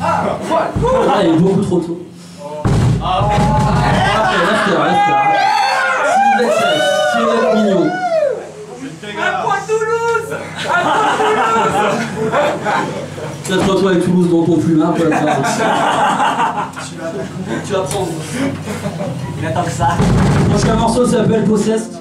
Ah, voilà. Ah, il est beaucoup trop tôt. Ah, Restez là, restez là. Si vous êtes sage, si vous êtes mignon. Un point Toulouse Un point Toulouse Tu vas te retrouver avec Toulouse dans ton plumard pour la faire. Tu vas prendre. Il attend que ça. Prochain morceau s'appelle Possessed.